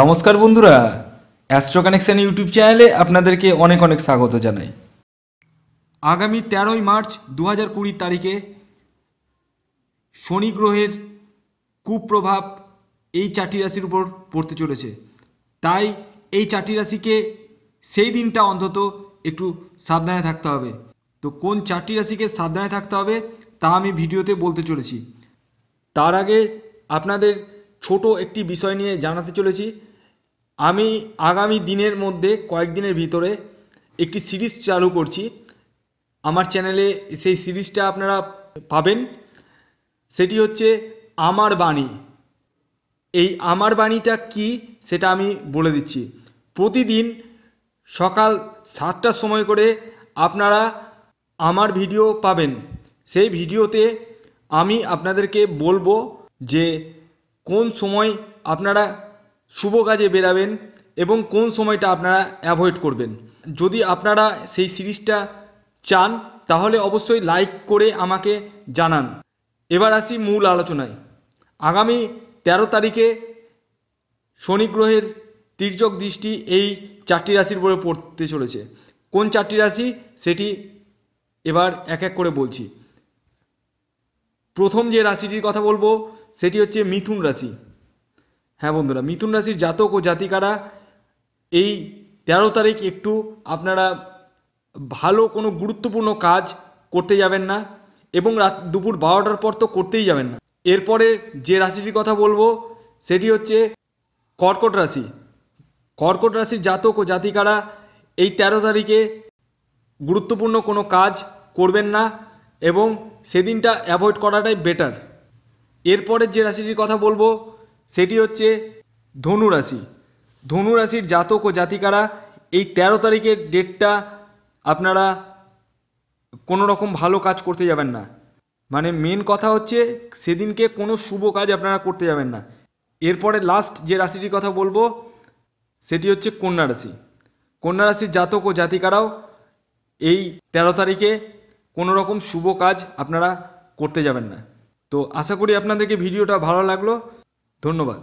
নমস্কার বন্ধুরা astro connection YouTube চ্যানেলে আপনাদেরকে অনেক অনেক স্বাগত জানাই। আগামী তেরোই মার্চ দু হাজার কুড়ি তারিখে শনি গ্রহের কুপ্রভাব এই চারটি রাশির উপর পড়তে চলেছে। তাই এই চারটি রাশিকে সেই দিনটা অন্তত একটু সাবধানে থাকতে হবে। তো কোন চারটি রাশিকে সাবধানে থাকতে হবে তা আমি ভিডিওতে বলতে চলেছি। তার আগে আপনাদের ছোট একটি বিষয় নিয়ে জানাতে চলেছি। আমি আগামী দিনের মধ্যে কয়েকদিনের ভিতরে একটি সিরিজ চালু করছি। আমার চ্যানেলে সেই সিরিজটা আপনারা পাবেন। সেটি হচ্ছে আমার বাণী। এই আমার বাণীটা কি সেটা আমি বলে দিচ্ছি। প্রতিদিন সকাল সাতটার সময় করে আপনারা আমার ভিডিও পাবেন। সেই ভিডিওতে আমি আপনাদেরকে বলব যে কোন সময় আপনারা শুভ কাজে বেরাবেন এবং কোন সময়টা আপনারা অ্যাভয়েড করবেন। যদি আপনারা সেই সিরিজটা চান, তাহলে অবশ্যই লাইক করে আমাকে জানান। এবার আসি মূল আলোচনায়। আগামী তেরো তারিখে শনি গ্রহের তির্যক দৃষ্টি এই চারটি রাশির উপরে পড়তে চলেছে। কোন চারটি রাশি? সেটি এবার এক এক করে বলছি। প্রথম যে রাশিটির কথা বলব সেটি হচ্ছে মিথুন রাশি। হ্যাঁ বন্ধুরা, মিথুন রাশির জাতক ও জাতিকারা এই তেরো তারিখ একটু আপনারা ভালো কোনো গুরুত্বপূর্ণ কাজ করতে যাবেন না এবং রাত দুপুর বারোটার পর তো করতেই যাবেন না। এরপরে যে রাশিটির কথা বলব, সেটি হচ্ছে কর্কট রাশি। কর্কট রাশির জাতক ও জাতিকারা এই তেরো তারিখে গুরুত্বপূর্ণ কোনো কাজ করবেন না এবং সেদিনটা অ্যাভয়েড করাটাই বেটার। এরপরের যে রাশিটির কথা বলব, সেটি হচ্ছে ধনু রাশি। ধনু রাশির জাতক ও জাতিকারা, এই তেরো তারিখের ডেটটা আপনারা কোনো রকম ভালো কাজ করতে যাবেন না। মানে মেন কথা হচ্ছে, সেদিনকে কোনো শুভ কাজ আপনারা করতে যাবেন না। এরপরে লাস্ট যে রাশিটির কথা বলব, সেটি হচ্ছে কন্যা রাশি। কন্যা রাশির জাতক ও জাতিকারাও এই তেরো তারিখে কোনো রকম শুভ কাজ আপনারা করতে যাবেন না। তো আশা করি আপনাদেরকে ভিডিওটা ভালো লাগল। ধন্যবাদ।